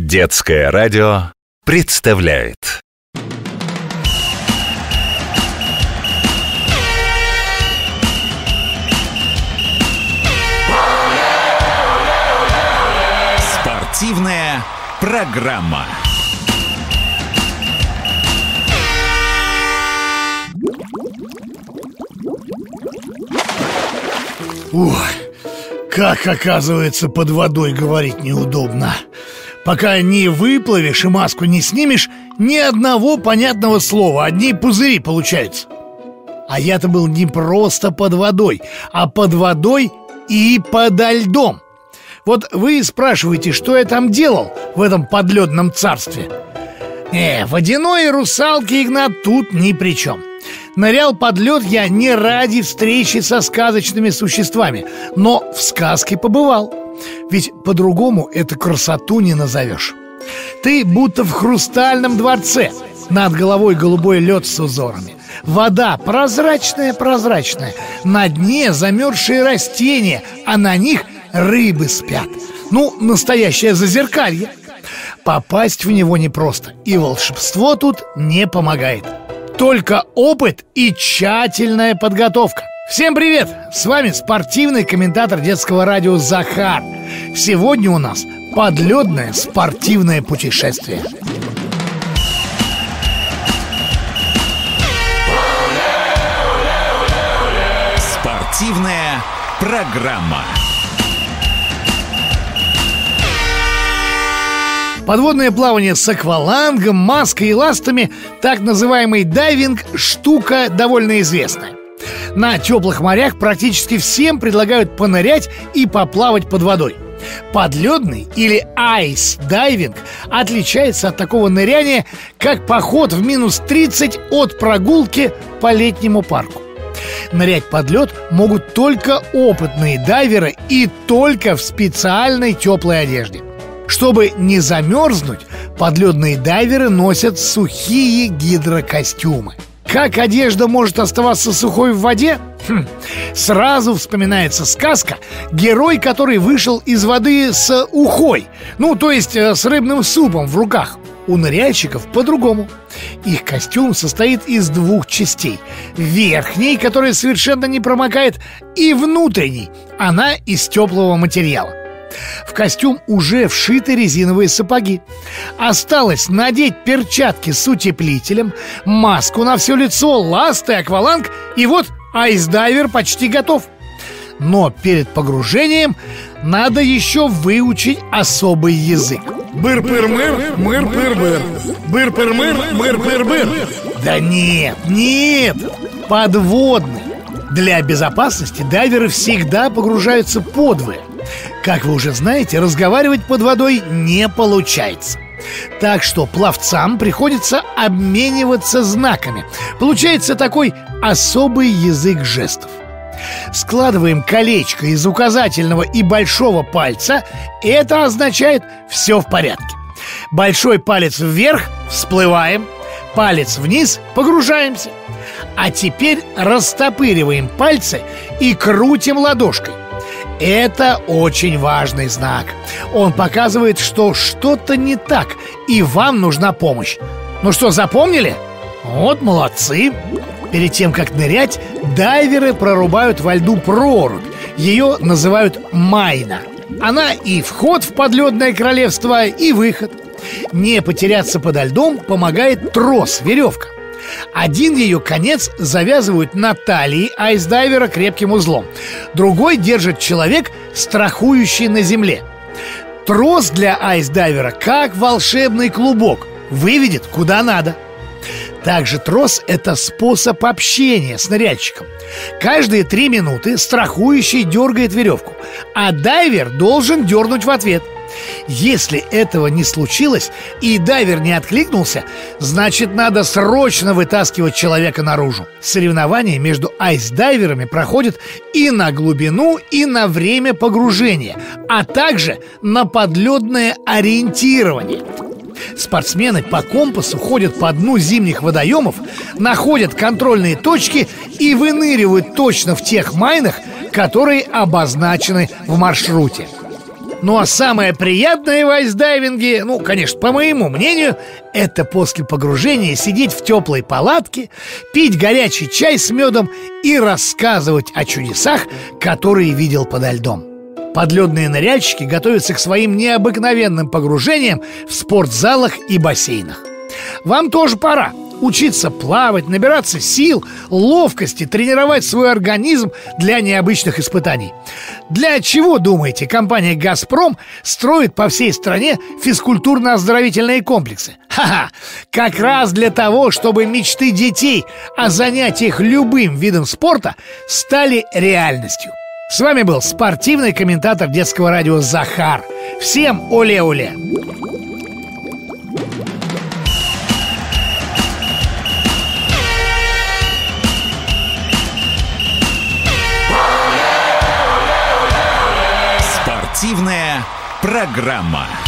Детское радио представляет Спортивная программа. Ух, как оказывается, под водой говорить неудобно. Пока не выплывешь и маску не снимешь, ни одного понятного слова, одни пузыри получаются. А я-то был не просто под водой, а под водой и подо льдом. Вот вы спрашиваете, что я там делал в этом подледном царстве? Не, водяной русалки Игнат тут ни при чем. Нырял под лед я не ради встречи со сказочными существами, но в сказке побывал. Ведь по-другому эту красоту не назовешь. Ты будто в хрустальном дворце. Над головой голубой лед с узорами. Вода прозрачная-прозрачная. На дне замерзшие растения, а на них рыбы спят. Ну, настоящее зазеркалье. Попасть в него непросто, и волшебство тут не помогает. Только опыт и тщательная подготовка. Всем привет! С вами спортивный комментатор детского радио Захар. Сегодня у нас подледное спортивное путешествие. Спортивная программа. Подводное плавание с аквалангом, маской и ластами, так называемый дайвинг, штука довольно известная. На теплых морях практически всем предлагают понырять и поплавать под водой. Подледный или айс-дайвинг отличается от такого ныряния, как поход в минус 30 от прогулки по летнему парку. Нырять под лед могут только опытные дайверы и только в специальной теплой одежде. Чтобы не замерзнуть, подледные дайверы носят сухие гидрокостюмы. Как одежда может оставаться сухой в воде? Хм. Сразу вспоминается сказка Герой, который вышел из воды с ухой Ну, то есть э, с рыбным супом в руках У ныряльщиков по-другому Их костюм состоит из двух частей Верхней, которая совершенно не промокает И внутренней Она из теплого материала в костюм уже вшиты резиновые сапоги. Осталось надеть перчатки с утеплителем, маску на все лицо, ласты, акваланг, и вот айсдайвер почти готов. Но перед погружением надо еще выучить особый язык. Быр-пыр-мыр, мыр-пыр-быр. Быр-пыр-мыр, мыр-пыр-быр. Да нет, нет, подводный. Для безопасности дайверы всегда погружаются подвое. Как вы уже знаете, разговаривать под водой не получается. Так что пловцам приходится обмениваться знаками. Получается такой особый язык жестов. Складываем колечко из указательного и большого пальца. Это означает «все в порядке». Большой палец вверх – всплываем, палец вниз – погружаемся. А теперь растопыриваем пальцы и крутим ладошкой. Это очень важный знак. Он показывает, что что-то не так, и вам нужна помощь. Ну что, запомнили? Вот молодцы. Перед тем, как нырять, дайверы прорубают во льду прорубь. Ее называют майна. Она и вход в подледное королевство, и выход. Не потеряться подо льдом помогает трос, веревка. Один ее конец завязывают на талии айсдайвера крепким узлом. Другой держит человек, страхующий на земле. Трос для айсдайвера как волшебный клубок. Выведет куда надо. Также трос – это способ общения с ныряльщиком. Каждые три минуты страхующий дергает веревку, а дайвер должен дернуть в ответ – если этого не случилось и дайвер не откликнулся, значит надо срочно вытаскивать человека наружу. Соревнования между айсдайверами проходят и на глубину, и на время погружения, а также на подледное ориентирование. Спортсмены по компасу ходят по дну зимних водоемов, находят контрольные точки и выныривают точно в тех майнах, которые обозначены в маршруте. Ну а самое приятное в айсдайвинге, ну, конечно, по моему мнению, это после погружения сидеть в теплой палатке, пить горячий чай с медом и рассказывать о чудесах, которые видел подо льдом. Подледные ныряльщики готовятся к своим необыкновенным погружениям в спортзалах и бассейнах. Вам тоже пора учиться плавать, набираться сил, ловкости, тренировать свой организм для необычных испытаний. Для чего, думаете, компания «Газпром» строит по всей стране физкультурно-оздоровительные комплексы? Ха-ха! Как раз для того, чтобы мечты детей о занятиях любым видом спорта стали реальностью. С вами был спортивный комментатор детского радио Захар. Всем оле-оле! Спортивная программа.